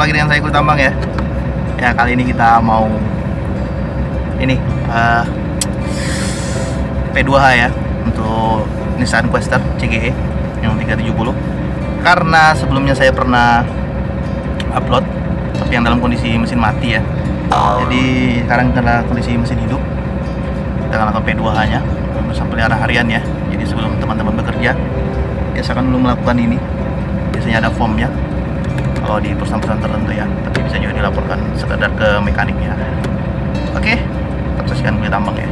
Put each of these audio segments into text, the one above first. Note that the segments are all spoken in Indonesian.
lagi dengan saya Kul Tambang ya. Ya kali ini kita mau ini eh, P2H ya untuk Nissan Quester CGE yang 370. Karena sebelumnya saya pernah upload tapi yang dalam kondisi mesin mati ya. Jadi sekarang karena kondisi mesin hidup kita akan lakukan P2H nya bersama pelihara harian ya. Jadi sebelum teman-teman bekerja biasakan dulu melakukan ini. Biasanya ada formnya kalau di perusahaan-perusahaan tertentu ya. Tapi bisa juga dilaporkan sekedar ke mekaniknya. Oke kita saksikan kulit tambang ya.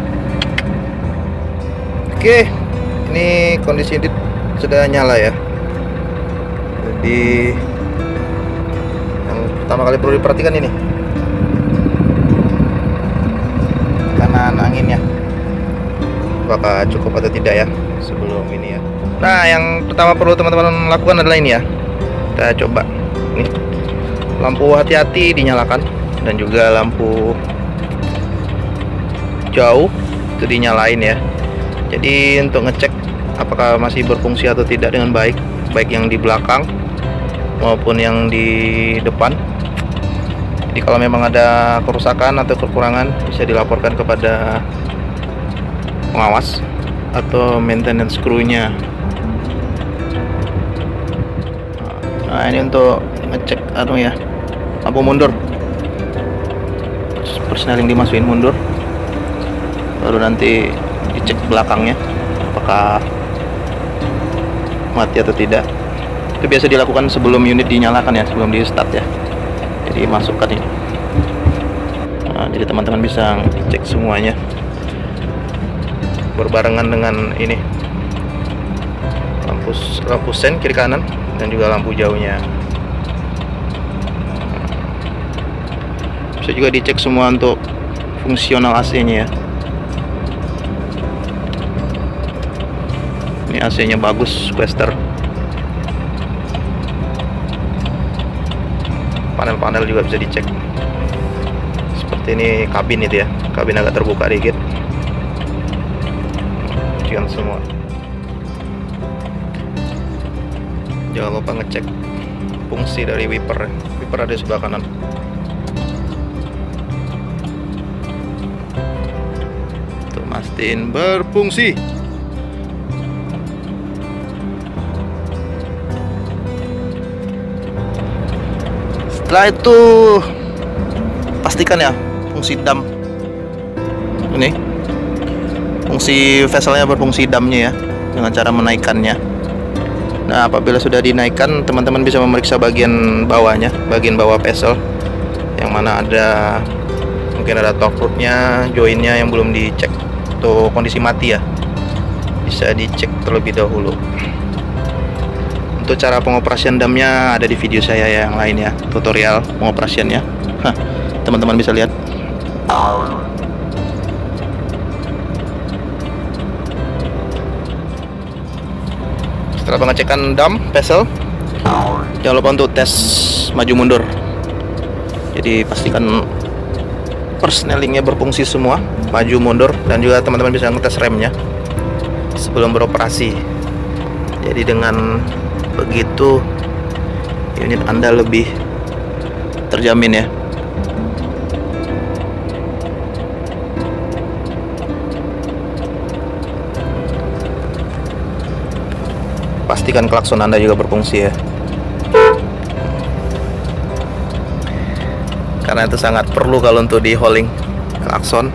Oke ini kondisi ini sudah nyala ya. Jadi yang pertama kali perlu diperhatikan ini. Kanan anginnya. Apakah cukup atau tidak ya sebelum ini ya. Nah yang pertama perlu teman-teman lakukan adalah ini ya. Kita coba nih lampu hati-hati dinyalakan. Dan juga lampu jauh itu dinyalain ya. Jadi untuk ngecek apakah masih berfungsi atau tidak dengan baik baik yang di belakang maupun yang di depan. Jadi kalau memang ada kerusakan atau kekurangan bisa dilaporkan kepada pengawas atau maintenance crew-nya. Nah ini untuk ngecek anu ya lampu mundur. Persneling dimasukin mundur. Baru nanti dicek belakangnya apakah mati atau tidak. Itu biasa dilakukan sebelum unit dinyalakan ya sebelum di start ya. Jadi masukkan ini. Nah, jadi teman-teman bisa cek semuanya. Berbarengan dengan ini. Lampu lampu sen kiri kanan dan juga lampu jauhnya juga dicek semua untuk fungsional AC nya ya. Ini AC nya bagus Quester. Panel-panel juga bisa dicek. Seperti ini kabin itu ya. Kabin agak terbuka dikit. Cucian semua. Jangan lupa ngecek fungsi dari wiper wiper ada di sebelah kanan tuh mastiin berfungsi. Setelah itu pastikan ya fungsi dam. Ini fungsi vesselnya berfungsi damnya ya dengan cara menaikkannya Nah, apabila sudah dinaikkan, teman-teman bisa memeriksa bagian bawahnya, bagian bawah vessel yang mana ada mungkin ada torque joinnya yang belum dicek atau kondisi mati ya. Bisa dicek terlebih dahulu. Untuk cara pengoperasian damnya ada di video saya yang lain ya, tutorial pengoperasiannya. Teman-teman bisa lihat. setelah pengecekan dam vessel jangan lupa untuk tes maju mundur jadi pastikan persnelingnya berfungsi semua maju mundur dan juga teman-teman bisa ngetes remnya sebelum beroperasi. Jadi dengan begitu unit anda lebih terjamin ya. Pastikan klakson anda juga berfungsi ya karena itu sangat perlu kalau untuk di hauling klakson.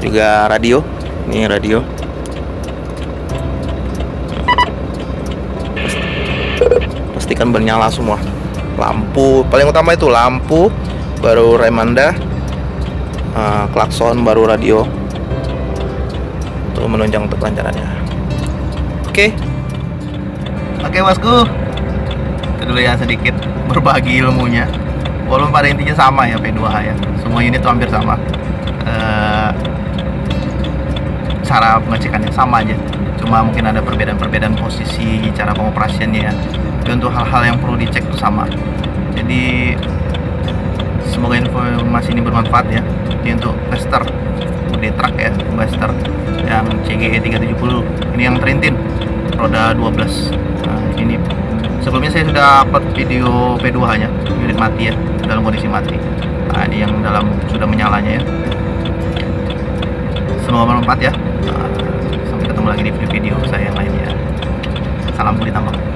Juga radio. Ini radio. Pastikan bernyala semua. Lampu. Paling utama itu lampu baru rem anda uh, klakson baru radio. Untuk menunjang untuk kelancarannya. Oke. Okay. Oke bosku Itu dulu ya sedikit berbagi ilmunya Walaupun pada intinya sama ya P2H ya. Semua unit tuh hampir sama. Uh, Cara pengecekannya sama aja. Cuma mungkin ada perbedaan-perbedaan posisi Cara pengoperasiannya ya. Untuk hal-hal yang perlu dicek itu sama. Jadi Semoga informasi ini bermanfaat ya. Ini untuk tester Di truck ya Buster Yang CGE 370 Ini yang terintin roda 12 nah, ini sebelumnya saya sudah upload video P2 nya unit mati ya dalam kondisi mati. Nah ini yang dalam sudah menyalanya ya. Semoga bermanfaat ya. Nah, sampai ketemu lagi di video-video saya yang lainnya. Salam budi tambang